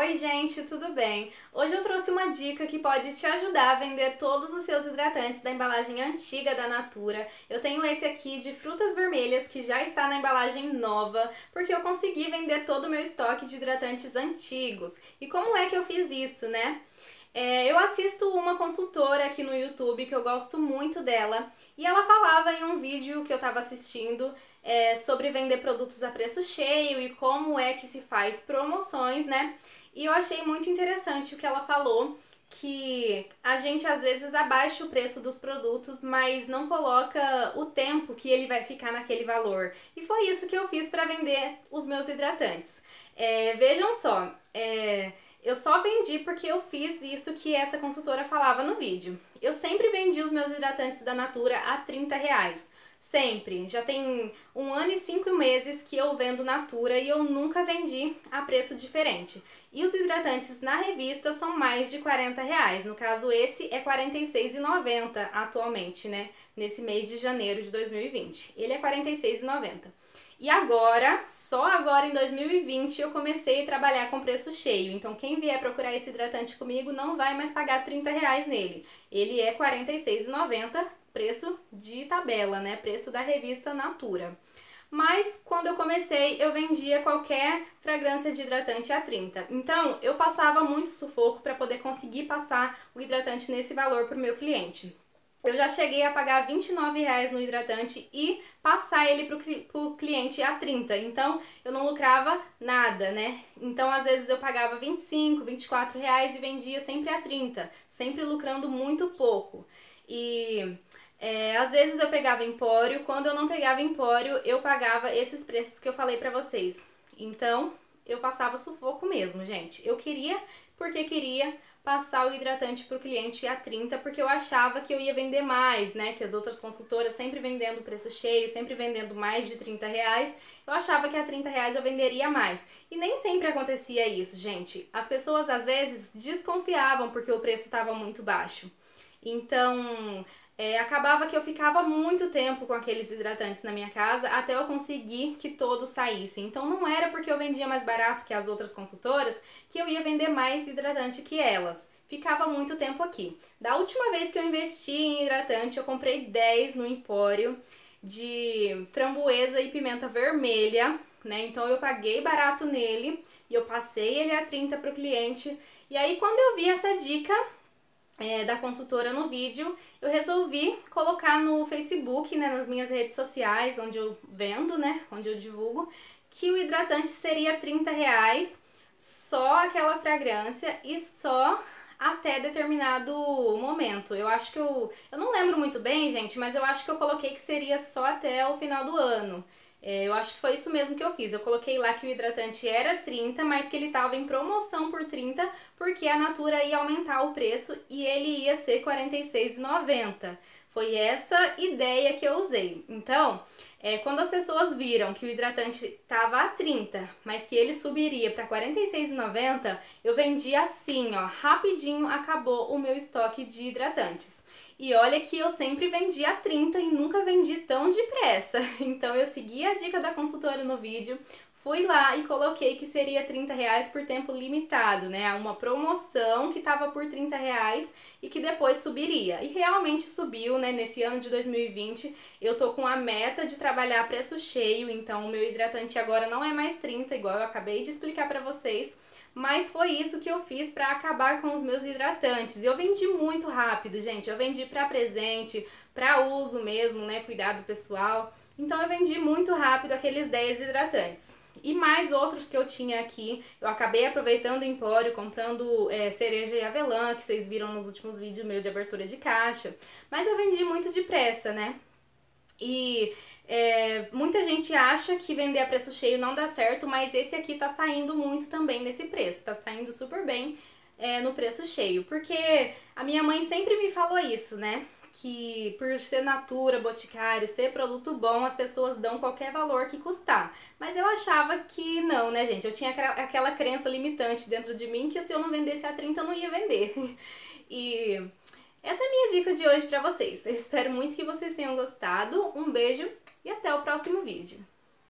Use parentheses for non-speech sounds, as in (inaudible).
Oi gente, tudo bem? Hoje eu trouxe uma dica que pode te ajudar a vender todos os seus hidratantes da embalagem antiga da Natura. Eu tenho esse aqui de frutas vermelhas que já está na embalagem nova, porque eu consegui vender todo o meu estoque de hidratantes antigos. E como é que eu fiz isso, né? É, eu assisto uma consultora aqui no YouTube que eu gosto muito dela e ela falava em um vídeo que eu estava assistindo é, sobre vender produtos a preço cheio e como é que se faz promoções, né? E eu achei muito interessante o que ela falou, que a gente às vezes abaixa o preço dos produtos, mas não coloca o tempo que ele vai ficar naquele valor. E foi isso que eu fiz para vender os meus hidratantes. É, vejam só, é, eu só vendi porque eu fiz isso que essa consultora falava no vídeo. Eu sempre vendi os meus hidratantes da Natura a 30 reais. Sempre. Já tem um ano e cinco meses que eu vendo Natura e eu nunca vendi a preço diferente. E os hidratantes na revista são mais de 40 reais. No caso, esse é R$ 46,90 atualmente, né? Nesse mês de janeiro de 2020. Ele é R$ 46,90. E agora, só agora em 2020, eu comecei a trabalhar com preço cheio. Então, quem vier procurar esse hidratante comigo não vai mais pagar 30 reais nele. Ele é R$ 46,90, preço de tabela, né? Preço da revista Natura. Mas quando eu comecei, eu vendia qualquer fragrância de hidratante a 30. Então, eu passava muito sufoco para poder conseguir passar o hidratante nesse valor para o meu cliente eu já cheguei a pagar 29 reais no hidratante e passar ele para o cliente a 30. Então, eu não lucrava nada, né? Então, às vezes eu pagava 25, 24 reais e vendia sempre a 30, sempre lucrando muito pouco. E é, às vezes eu pegava empório, quando eu não pegava empório, eu pagava esses preços que eu falei para vocês. Então, eu passava sufoco mesmo, gente. Eu queria porque queria passar o hidratante para o cliente a 30, porque eu achava que eu ia vender mais, né? Que as outras consultoras sempre vendendo preço cheio, sempre vendendo mais de 30 reais. Eu achava que a 30 reais eu venderia mais. E nem sempre acontecia isso, gente. As pessoas às vezes desconfiavam porque o preço estava muito baixo. Então, é, acabava que eu ficava muito tempo com aqueles hidratantes na minha casa até eu conseguir que todos saíssem. Então não era porque eu vendia mais barato que as outras consultoras que eu ia vender mais hidratante que elas. Ficava muito tempo aqui. Da última vez que eu investi em hidratante, eu comprei 10 no Empório de framboesa e pimenta vermelha, né? Então eu paguei barato nele e eu passei ele a 30 para o cliente. E aí quando eu vi essa dica, é, da consultora no vídeo, eu resolvi colocar no Facebook, né, nas minhas redes sociais, onde eu vendo, né, onde eu divulgo, que o hidratante seria 30 reais, só aquela fragrância e só até determinado momento. Eu acho que eu. Eu não lembro muito bem, gente, mas eu acho que eu coloquei que seria só até o final do ano. É, eu acho que foi isso mesmo que eu fiz. Eu coloquei lá que o hidratante era 30, mas que ele estava em promoção por 30, porque a Natura ia aumentar o preço e ele ia ser R$ 46,90. Foi essa ideia que eu usei. Então, é, quando as pessoas viram que o hidratante estava a 30, mas que ele subiria para R$ 46,90, eu vendi assim, ó, rapidinho acabou o meu estoque de hidratantes. E olha que eu sempre vendi a 30 e nunca vendi tão depressa. (laughs) Então eu segui a dica da consultora no vídeo, fui lá e coloquei que seria 30 reais por tempo limitado, né? Uma promoção que tava por 30 reais e que depois subiria. E realmente subiu, né? Nesse ano de 2020 eu tô com a meta de trabalhar preço cheio, então o meu hidratante agora não é mais 30, igual eu acabei de explicar para vocês mas foi isso que eu fiz para acabar com os meus hidratantes. Eu vendi muito rápido, gente. Eu vendi para presente, para uso mesmo, né, cuidado pessoal. Então eu vendi muito rápido aqueles 10 hidratantes. E mais outros que eu tinha aqui, eu acabei aproveitando o empório, comprando é, cereja e avelã, que vocês viram nos últimos vídeos meu de abertura de caixa. Mas eu vendi muito depressa, né? E é, muita gente acha que vender a preço cheio não dá certo, mas esse aqui tá saindo muito também nesse preço, tá saindo super bem é, no preço cheio. Porque a minha mãe sempre me falou isso, né? Que por ser natura, boticário, ser produto bom, as pessoas dão qualquer valor que custar. Mas eu achava que não, né, gente? Eu tinha aquela crença limitante dentro de mim que se eu não vendesse a 30 eu não ia vender. (laughs) E essa é a minha dica de hoje para vocês. Eu espero muito que vocês tenham gostado. Um beijo e até o próximo vídeo.